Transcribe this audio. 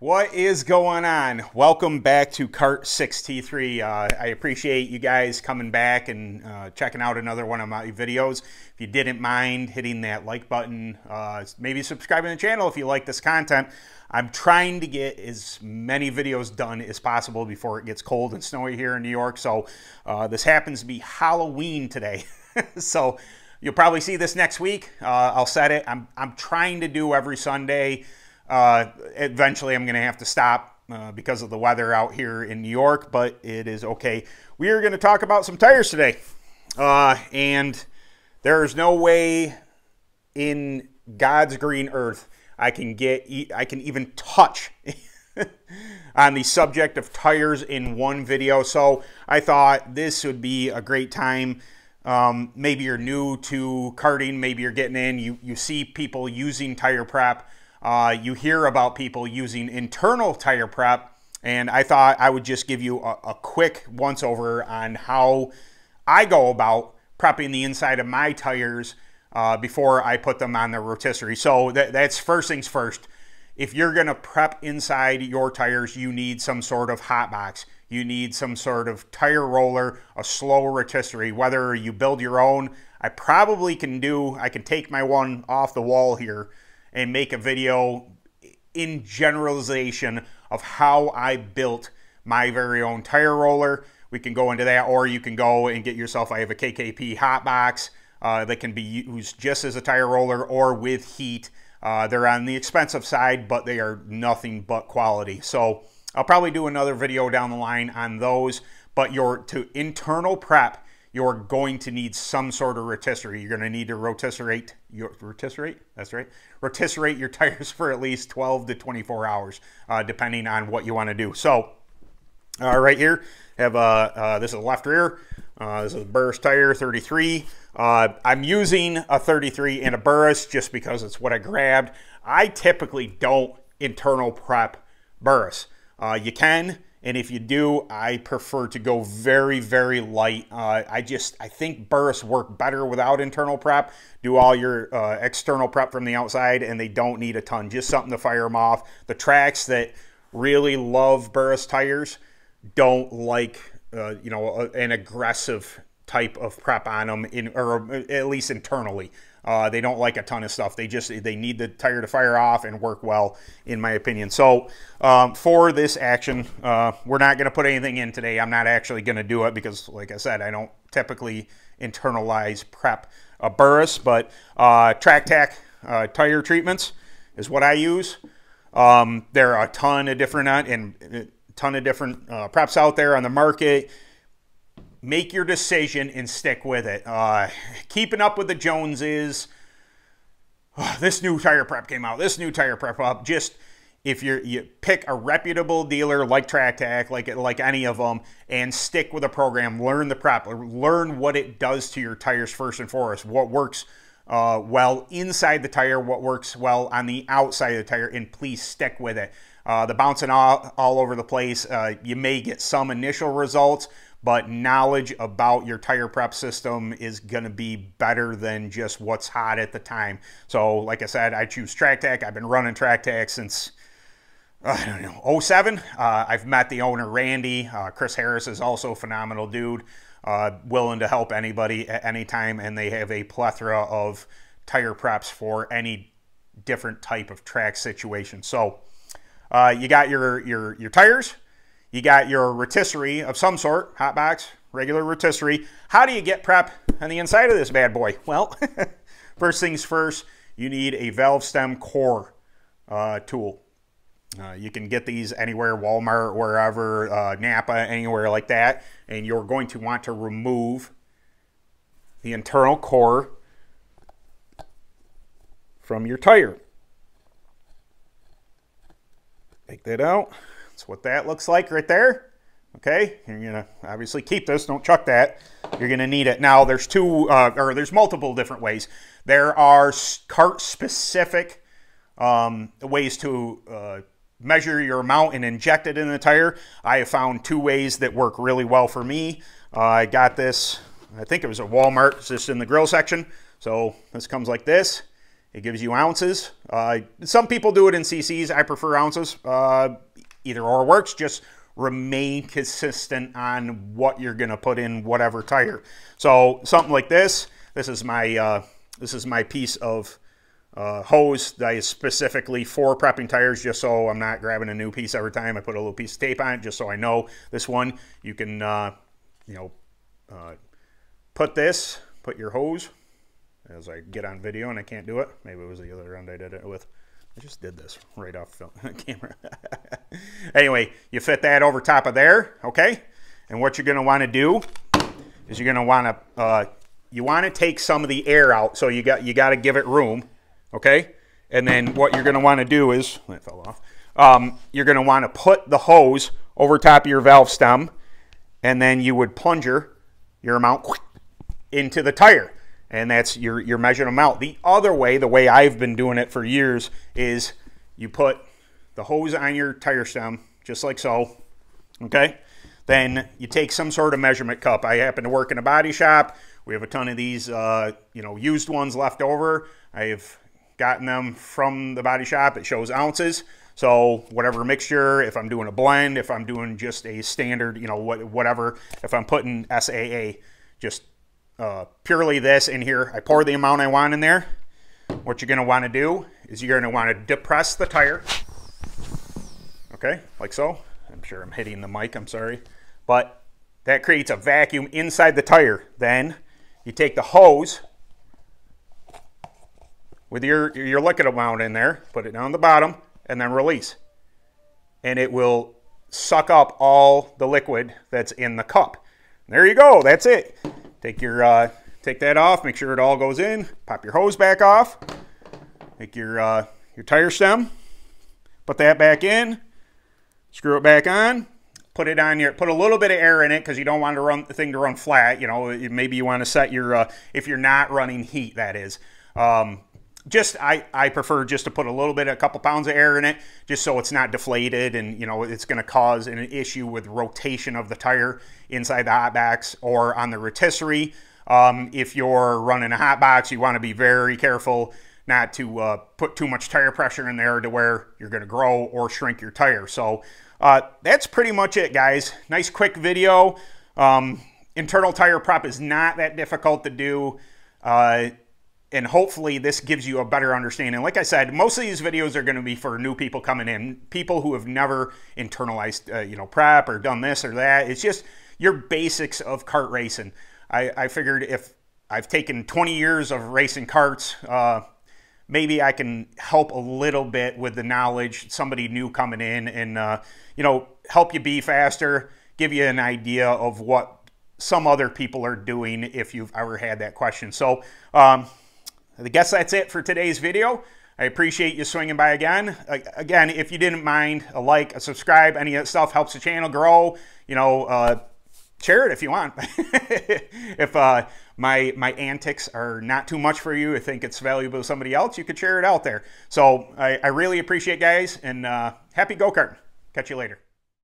What is going on? Welcome back to Kart 6T3. Uh, I appreciate you guys coming back and uh, checking out another one of my videos. If you didn't mind hitting that like button, uh, maybe subscribing to the channel if you like this content. I'm trying to get as many videos done as possible before it gets cold and snowy here in New York. So uh, this happens to be Halloween today. so you'll probably see this next week. Uh, I'll set it. I'm, I'm trying to do every Sunday. Uh, eventually, I'm going to have to stop uh, because of the weather out here in New York, but it is okay. We are going to talk about some tires today. Uh, and there is no way in God's green earth I can get, I can even touch on the subject of tires in one video. So I thought this would be a great time. Um, maybe you're new to karting, maybe you're getting in, you, you see people using tire prep uh, you hear about people using internal tire prep, and I thought I would just give you a, a quick once over on how I go about prepping the inside of my tires uh, before I put them on the rotisserie. So that, that's first things first. If you're going to prep inside your tires, you need some sort of hot box. You need some sort of tire roller, a slow rotisserie, whether you build your own. I probably can do, I can take my one off the wall here and make a video in generalization of how I built my very own tire roller. We can go into that, or you can go and get yourself, I have a KKP hot box uh, that can be used just as a tire roller or with heat. Uh, they're on the expensive side, but they are nothing but quality. So I'll probably do another video down the line on those. But your to internal prep you're going to need some sort of rotisserie. You're going to need to rotisserate your rotisserate. That's right. Rotisserate your tires for at least 12 to 24 hours, uh, depending on what you want to do. So, uh, right here, have a uh, this is left rear. Uh, this is a Burris tire 33. Uh, I'm using a 33 and a Burris just because it's what I grabbed. I typically don't internal prep Burris. Uh, you can and if you do, I prefer to go very, very light. Uh, I just, I think Burris work better without internal prep. Do all your uh, external prep from the outside, and they don't need a ton. Just something to fire them off. The tracks that really love Burris tires don't like, uh, you know, an aggressive type of prep on them, in, or at least internally. Uh, they don't like a ton of stuff. They just they need the tire to fire off and work well, in my opinion. So um, for this action, uh, we're not going to put anything in today. I'm not actually going to do it because, like I said, I don't typically internalize prep a Burris, but uh, TrackTac uh, tire treatments is what I use. Um, there are a ton of different uh, and a uh, ton of different preps out there on the market make your decision and stick with it. Uh, keeping up with the Joneses. Oh, this new tire prep came out. This new tire prep up. Just if you you pick a reputable dealer like TrackTac, like like any of them, and stick with a program. Learn the prep. Learn what it does to your tires first and foremost. What works uh, well inside the tire. What works well on the outside of the tire, and please stick with it. Uh, the bouncing all, all over the place. Uh, you may get some initial results, but knowledge about your tire prep system is going to be better than just what's hot at the time. So, like I said, I choose TrackTac. I've been running TrackTac since uh, I don't know 07. Uh, I've met the owner Randy. Uh, Chris Harris is also a phenomenal dude, uh, willing to help anybody at any time, and they have a plethora of tire preps for any different type of track situation. So, uh, you got your your your tires you got your rotisserie of some sort, hot box, regular rotisserie. How do you get prep on the inside of this bad boy? Well, first things first, you need a valve stem core uh, tool. Uh, you can get these anywhere, Walmart, wherever, uh, Napa, anywhere like that. And you're going to want to remove the internal core from your tire. Take that out. That's what that looks like right there. Okay, you're gonna obviously keep this, don't chuck that. You're gonna need it. Now there's two, uh, or there's multiple different ways. There are cart specific um, ways to uh, measure your amount and inject it in the tire. I have found two ways that work really well for me. Uh, I got this, I think it was at Walmart, it's just in the grill section. So this comes like this, It gives you ounces. Uh, some people do it in cc's. I prefer ounces. Uh, either or works. Just remain consistent on what you're going to put in whatever tire. So something like this. This is my uh, this is my piece of uh, hose that is specifically for prepping tires just so I'm not grabbing a new piece every time I put a little piece of tape on it just so I know this one you can uh, you know uh, put this put your hose as I get on video and I can't do it maybe it was the other end I did it with I just did this right off camera anyway you fit that over top of there okay and what you're gonna want to do is you're gonna want to uh, you want to take some of the air out so you got you got to give it room okay? And then what you're going to want to do is, that fell off, um, you're going to want to put the hose over top of your valve stem, and then you would plunger your amount into the tire. And that's your, your measured amount. The other way, the way I've been doing it for years, is you put the hose on your tire stem, just like so, okay? Then you take some sort of measurement cup. I happen to work in a body shop. We have a ton of these, uh, you know, used ones left over. I've gotten them from the body shop. It shows ounces. So whatever mixture, if I'm doing a blend, if I'm doing just a standard, you know, what, whatever, if I'm putting SAA, just uh, purely this in here, I pour the amount I want in there. What you're going to want to do is you're going to want to depress the tire. Okay, like so. I'm sure I'm hitting the mic, I'm sorry. But that creates a vacuum inside the tire. Then you take the hose with your, your liquid amount in there, put it down the bottom, and then release. And it will suck up all the liquid that's in the cup. There you go, that's it. Take your uh, take that off, make sure it all goes in, pop your hose back off, take your, uh, your tire stem, put that back in, screw it back on, put it on your put a little bit of air in it because you don't want to run the thing to run flat you know maybe you want to set your uh, if you're not running heat that is. Um, just I, I prefer just to put a little bit a couple pounds of air in it just so it's not deflated and you know it's going to cause an issue with rotation of the tire inside the hot box or on the rotisserie. Um, if you're running a hot box you want to be very careful not to uh, put too much tire pressure in there to where you're going to grow or shrink your tire. So uh, that's pretty much it guys. Nice quick video. Um, internal tire prep is not that difficult to do. Uh, and hopefully this gives you a better understanding. Like I said, most of these videos are going to be for new people coming in, people who have never internalized, uh, you know, prep or done this or that. It's just your basics of kart racing. I, I figured if I've taken 20 years of racing carts, uh, maybe I can help a little bit with the knowledge, somebody new coming in and, uh, you know, help you be faster, give you an idea of what some other people are doing if you've ever had that question. So, um, I guess that's it for today's video. I appreciate you swinging by again. Again, if you didn't mind, a like, a subscribe, any of that stuff helps the channel grow. You know, uh, share it if you want. if uh, my my antics are not too much for you, I think it's valuable to somebody else, you could share it out there. So I, I really appreciate guys, and uh, happy go-kart. Catch you later.